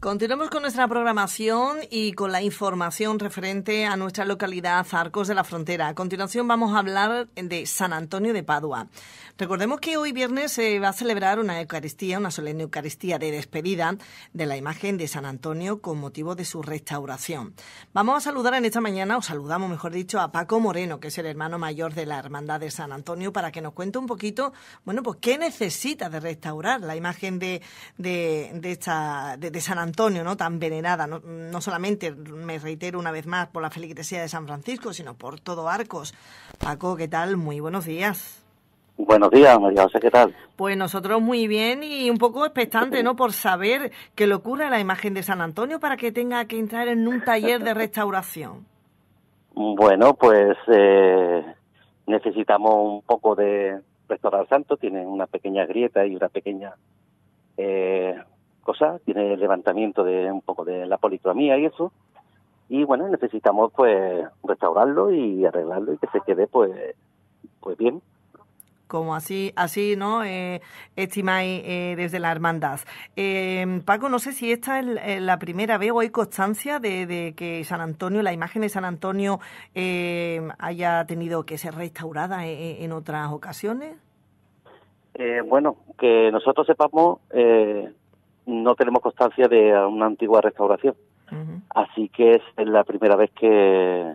Continuamos con nuestra programación y con la información referente a nuestra localidad Arcos de la Frontera. A continuación vamos a hablar de San Antonio de Padua. Recordemos que hoy viernes se va a celebrar una Eucaristía, una solemne Eucaristía de despedida de la imagen de San Antonio con motivo de su restauración. Vamos a saludar en esta mañana, o saludamos mejor dicho, a Paco Moreno, que es el hermano mayor de la Hermandad de San Antonio, para que nos cuente un poquito, bueno, pues qué necesita de restaurar la imagen de, de, de, esta, de, de San Antonio Antonio, ¿no? tan venerada, no, solamente, me reitero una vez más, por la feligresía de San Francisco, sino por todo Arcos. Paco, ¿qué tal? Muy buenos días. Buenos días, María José, ¿qué tal? Pues nosotros muy bien y un poco expectante, ¿no? Por saber qué le ocurre a la imagen de San Antonio para que tenga que entrar en un taller de restauración. Bueno, pues eh, necesitamos un poco de restaurar santo, tiene una pequeña grieta y una pequeña eh, cosas, tiene levantamiento de un poco de la policromía y eso, y bueno, necesitamos pues restaurarlo y arreglarlo y que se quede pues, pues bien. Como así, así ¿no? Eh, estimáis eh, desde la hermandad. Eh, Paco, no sé si esta es la primera vez o hay constancia de, que San Antonio, la imagen de San Antonio, eh, haya tenido que ser restaurada en, en otras ocasiones. Eh, bueno, que nosotros sepamos, eh, no tenemos constancia de una antigua restauración. Así que es la primera vez que,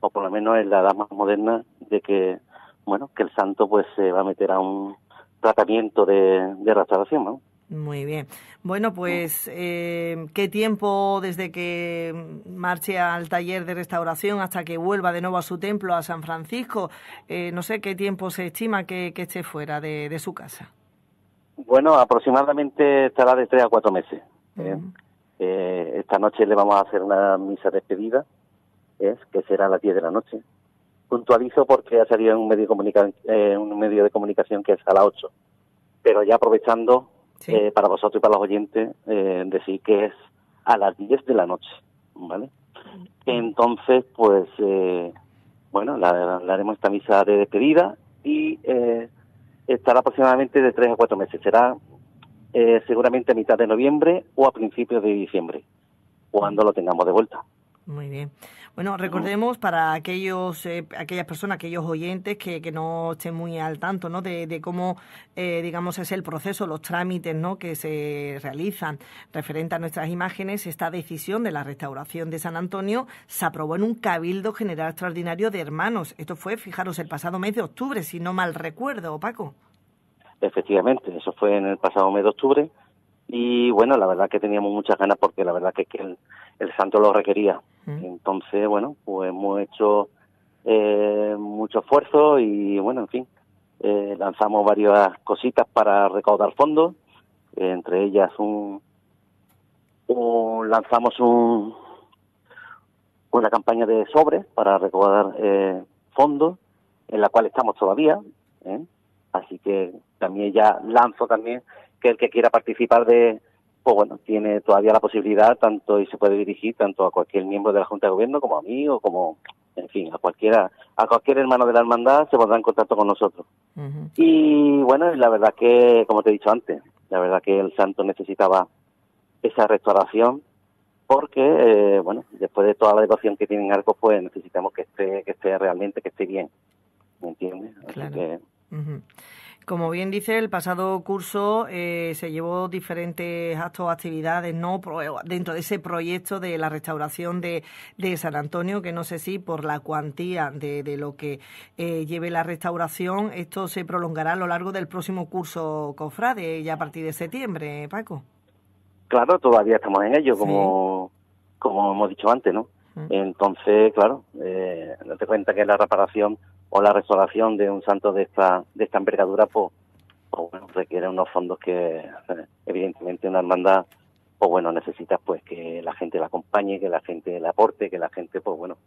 o por lo menos en la edad más moderna, de que, bueno, que el santo pues se va a meter a un tratamiento de, restauración, ¿no? Muy bien. Bueno, pues, eh, ¿qué tiempo desde que marche al taller de restauración hasta que vuelva de nuevo a su templo, a San Francisco? Eh, no sé qué tiempo se estima que, que esté fuera de, de su casa. Bueno, aproximadamente estará de tres a cuatro meses. ¿eh? Eh, esta noche le vamos a hacer una misa de despedida, ¿eh? que será a las 10 de la noche. Puntualizo porque ha salido en un medio de, eh, un medio de comunicación que es a las 8. Pero ya aprovechando sí. Eh, para vosotros y para los oyentes, eh, decir que es a las 10 de la noche. ¿vale? Entonces, pues, bueno, le haremos esta misa de despedida y estará aproximadamente de tres a cuatro meses. Será eh, seguramente a mitad de noviembre o a principios de diciembre, cuando lo tengamos de vuelta. Muy bien. Bueno, recordemos para aquellos, eh, aquellas personas, aquellos oyentes que, que, no estén muy al tanto, ¿no? De, de cómo, eh, digamos, es el proceso, los trámites, ¿no? Que se realizan referente a nuestras imágenes. Esta decisión de la restauración de San Antonio se aprobó en un cabildo general extraordinario de hermanos. Esto fue, fijaros, el pasado mes de octubre, si no mal recuerdo, Paco. Efectivamente, eso fue en el pasado mes de octubre y bueno, la verdad que teníamos muchas ganas porque la verdad que, que el, el santo lo requería. Entonces, bueno, pues hemos hecho eh, mucho esfuerzo y bueno, en fin, eh, lanzamos varias cositas para recaudar fondos, eh, entre ellas un, un, lanzamos un una campaña de sobres para recaudar eh, fondos, en la cual estamos todavía, ¿eh? así que también ya lanzo también que el que quiera participar de, pues bueno, tiene todavía la posibilidad tanto y se puede dirigir tanto a cualquier miembro de la Junta de Gobierno como a mí o como, en fin, a cualquiera, a cualquier hermano de la hermandad se pondrá en contacto con nosotros. Uh -huh. Y bueno, la verdad que, como te he dicho antes, la verdad que el santo necesitaba esa restauración porque, eh, bueno, después de toda la devoción que tienen Arcos, pues necesitamos que esté, que esté realmente, que esté bien, ¿me entiendes? Claro. Así que... Uh -huh. Como bien dice, el pasado curso eh, se llevó diferentes actos, actividades, no dentro de ese proyecto de la restauración de, de San Antonio, que no sé si por la cuantía de, de lo que eh, lleve la restauración, esto se prolongará a lo largo del próximo curso cofrade, ya a partir de septiembre, Paco. Claro, todavía estamos en ello, como, sí. como hemos dicho antes, ¿no? Mm. Entonces, claro, eh, date cuenta que la reparación o la restauración de un santo de esta de esta envergadura pues, pues bueno requiere unos fondos que evidentemente una hermandad pues bueno necesita pues que la gente la acompañe que la gente le aporte que la gente pues bueno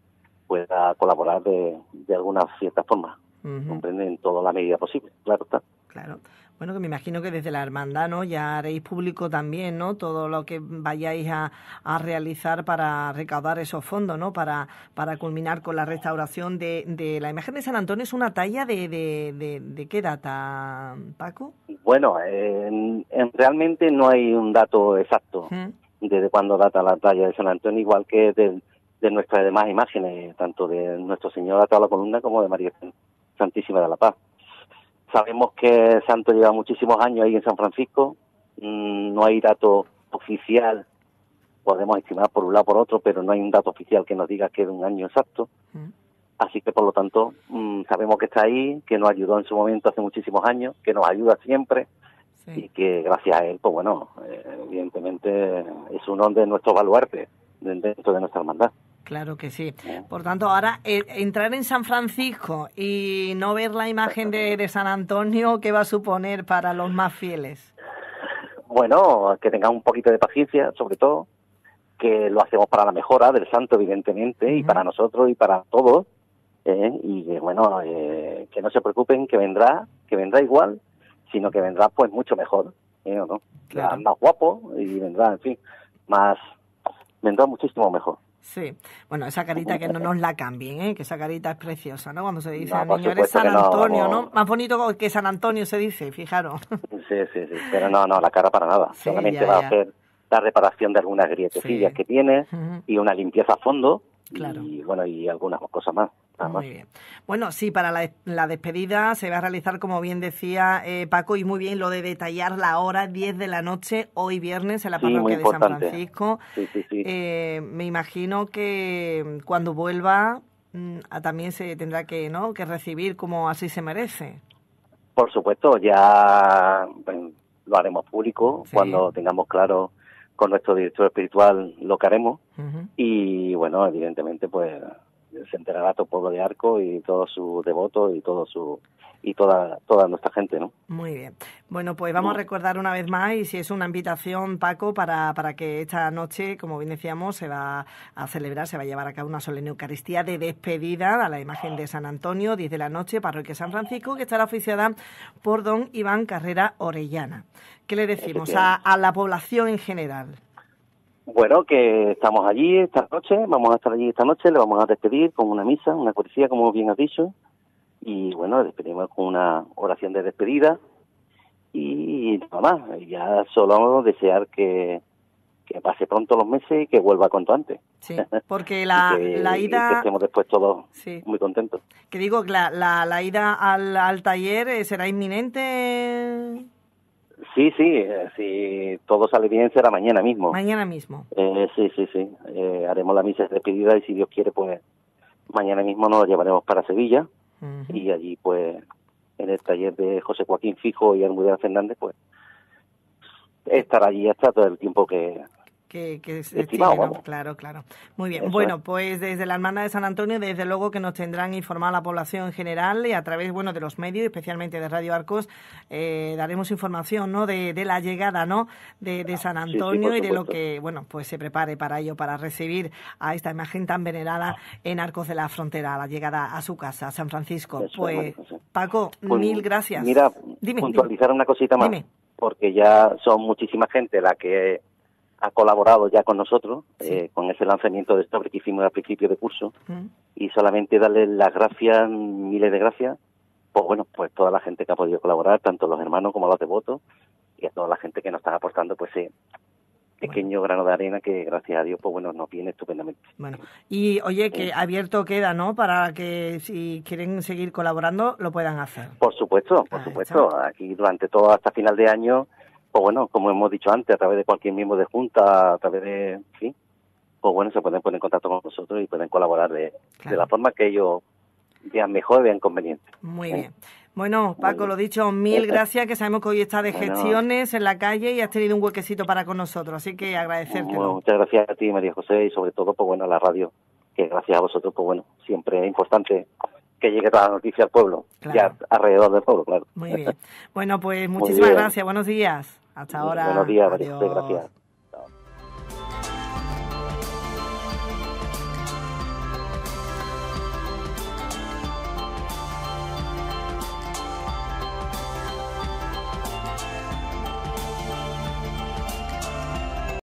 pueda colaborar de, de alguna cierta forma uh -huh. comprende en toda la medida posible claro está. Claro bueno, que me imagino que desde la hermandad, ¿no? Ya haréis público también, ¿no? Todo lo que vayáis a, a realizar para recaudar esos fondos, ¿no? Para, para culminar con la restauración de, de la imagen de San Antonio. ¿Es una talla de, de, de, de qué data, Paco? Bueno, eh, en, realmente no hay un dato exacto. ¿Mm? desde cuándo data la talla de San Antonio, igual que de, de nuestras demás imágenes, tanto de nuestro Señor atado a la columna como de María Santísima de la Paz. Sabemos que santo lleva muchísimos años ahí en San Francisco, mm, no hay dato oficial, podemos estimar por un lado por otro, pero no hay un dato oficial que nos diga que es un año exacto. Mm. Así que, por lo tanto, mm, sabemos que está ahí, que nos ayudó en su momento hace muchísimos años, que nos ayuda siempre y que gracias a él, pues bueno, eh, evidentemente es uno de nuestros baluartes dentro de nuestra hermandad. Claro que sí. Por tanto, ahora eh, entrar en San Francisco y no ver la imagen de, de, San Antonio, ¿qué va a suponer para los más fieles? Bueno, que tengan un poquito de paciencia, sobre todo, que lo hacemos para la mejora del santo, evidentemente, y para nosotros y para todos, ¿eh? y bueno, eh, que no se preocupen, que vendrá, que vendrá igual, sino que vendrá pues mucho mejor, ¿eh? ¿no? Más guapo y vendrá, en fin, más, vendrá muchísimo mejor. Sí, bueno, esa carita que no nos la cambien, ¿eh? que esa carita es preciosa, ¿no? Cuando se dice, no, niño, eres San Antonio, no, Más bonito que San Antonio se dice, fijaros. Sí, sí, sí, pero no, no, la cara para nada. Solamente va a hacer la reparación de algunas grietecillas que tiene y una limpieza a fondo y bueno, y algunas cosas más. Muy bien. Bueno, sí, para la, despedida se va a realizar, como bien decía eh, Paco, y muy bien lo de detallar la hora, 10 de la noche, hoy viernes, en la parroquia de San Francisco. Sí, sí, sí. Eh, me imagino que cuando vuelva mm, también se tendrá que, ¿no? que recibir como así se merece. Por supuesto, ya lo haremos público cuando tengamos claro con nuestro director espiritual lo que haremos y bueno, evidentemente pues se enterará todo el pueblo de Arco y todos sus devotos y todo su y toda toda nuestra gente, ¿no? Muy bien. Bueno, pues vamos a recordar una vez más y si es una invitación, Paco, para, para que esta noche, como bien decíamos, se va a celebrar, se va a llevar a cabo una solemne Eucaristía de despedida a la imagen de San Antonio, 10 de la noche, parroquia San Francisco, que estará oficiada por don Iván Carrera Orellana. ¿Qué le decimos a, a la población en general? Bueno, que estamos allí esta noche, vamos a estar allí esta noche, le vamos a despedir con una misa, una Eucaristía, como bien has dicho, y bueno, despedimos con una oración de despedida y nada más, ya solo desear que, que pase pronto los meses y que vuelva cuanto antes. Sí, porque la, la ida... que estemos después todos muy contentos. Que digo, la, la, la ida al, al taller eh, será inminente. Sí, sí, eh, si todo sale bien será mañana mismo. Mañana mismo. Eh, sí, sí, sí. Eh, haremos la misa de despedida y si Dios quiere, pues mañana mismo nos llevaremos para Sevilla y allí, pues, en el taller de José Joaquín Fijo y Almudena Fernández, pues, estará allí hasta todo el tiempo que, que, que claro, claro. Muy bien. bueno, pues desde la Hermandad de San Antonio, desde luego que nos tendrán informada la población en general y a través, bueno, de los medios, especialmente de Radio Arcos, eh, daremos información, ¿no? De, la llegada, ¿no? De, San Antonio y de lo que, bueno, pues se prepare para ello, para recibir a esta imagen tan venerada en Arcos de la Frontera, la llegada a su casa, a San Francisco. pues, Paco, pues, mil gracias. Mira, puntualizar una cosita más. Porque ya son muchísima gente la que ha colaborado ya con nosotros eh, con ese lanzamiento de Stobre que hicimos al principio de curso mm. y solamente darle las gracias, miles de gracias, pues bueno, pues toda la gente que ha podido colaborar, tanto los hermanos como los devotos y a toda la gente que nos está aportando pues ese pequeño grano de arena que gracias a Dios pues bueno nos viene estupendamente. Bueno, y oye que abierto queda, ¿no? Para que si quieren seguir colaborando lo puedan hacer. Por supuesto, por supuesto. Aquí durante todo hasta final de año pues bueno, como hemos dicho antes, a través de cualquier miembro de junta, a través de, sí, pues bueno, se pueden poner en contacto con nosotros y pueden colaborar de, la forma que ellos vean mejor, vean conveniente. Muy bien. Bueno, Paco, lo dicho, mil gracias, que sabemos que hoy está de gestiones en la calle y has tenido un huequecito para con nosotros, así que agradecerte. muchas gracias a ti, María José, y sobre todo, pues bueno, a la radio, que gracias a vosotros, pues bueno, siempre es importante que llegue toda la noticia al pueblo, ya alrededor del pueblo, claro. Muy bien. Bueno, pues muchísimas gracias, buenos días. Hasta ahora. Buenos días, María gracias.